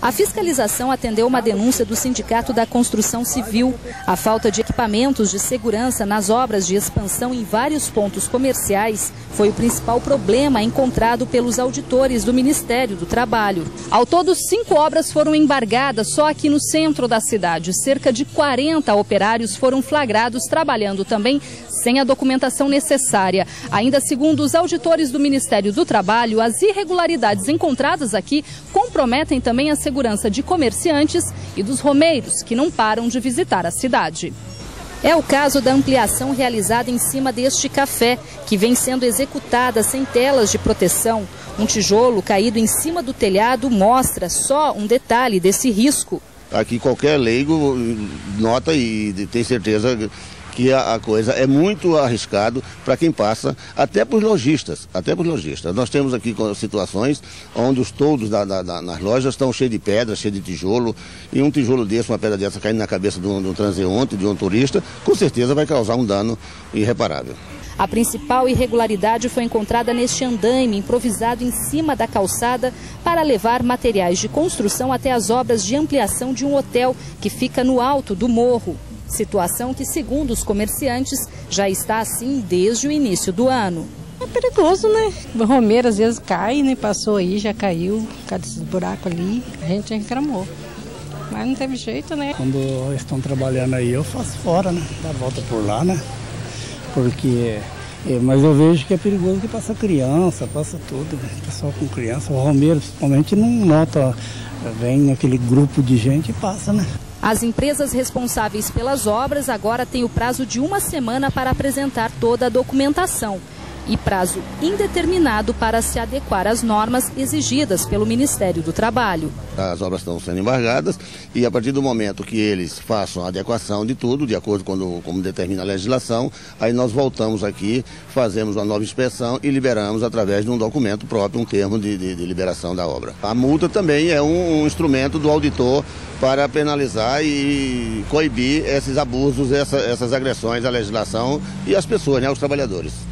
A fiscalização atendeu uma denúncia do Sindicato da Construção Civil. A falta de equipamentos de segurança nas obras de expansão em vários pontos comerciais foi o principal problema encontrado pelos auditores do Ministério do Trabalho. Ao todo, cinco obras foram embargadas só aqui no centro da cidade. Cerca de 40 operários foram flagrados trabalhando também sem a documentação necessária. Ainda segundo os auditores do Ministério do Trabalho, as irregularidades encontradas aqui comprometem também a segurança de comerciantes e dos romeiros que não param de visitar a cidade. É o caso da ampliação realizada em cima deste café, que vem sendo executada sem telas de proteção. Um tijolo caído em cima do telhado mostra só um detalhe desse risco. Aqui qualquer leigo nota e tem certeza que a, a coisa é muito arriscado para quem passa, até para os lojistas, até para os lojistas. Nós temos aqui situações onde os toldos da, da, da, nas lojas estão cheios de pedra, cheios de tijolo, e um tijolo desse, uma pedra dessa caindo na cabeça de um, de um transeunte, de um turista, com certeza vai causar um dano irreparável. A principal irregularidade foi encontrada neste andaime improvisado em cima da calçada para levar materiais de construção até as obras de ampliação de um hotel que fica no alto do morro. Situação que, segundo os comerciantes, já está assim desde o início do ano. É perigoso, né? O Romeiro às vezes cai, né? Passou aí, já caiu, por causa desses buracos ali, a gente reclamou. Mas não teve jeito, né? Quando estão trabalhando aí, eu faço fora, né? Dá volta por lá, né? Porque. É, mas eu vejo que é perigoso que passa criança, passa tudo, né? pessoal com criança. O Romeiro, principalmente, não nota. Vem aquele grupo de gente e passa, né? As empresas responsáveis pelas obras agora têm o prazo de uma semana para apresentar toda a documentação e prazo indeterminado para se adequar às normas exigidas pelo Ministério do Trabalho. As obras estão sendo embargadas e a partir do momento que eles façam a adequação de tudo, de acordo com como determina a legislação, aí nós voltamos aqui, fazemos uma nova inspeção e liberamos através de um documento próprio, um termo de, de, de liberação da obra. A multa também é um, um instrumento do auditor para penalizar e coibir esses abusos, essa, essas agressões à legislação e às pessoas, né, aos trabalhadores.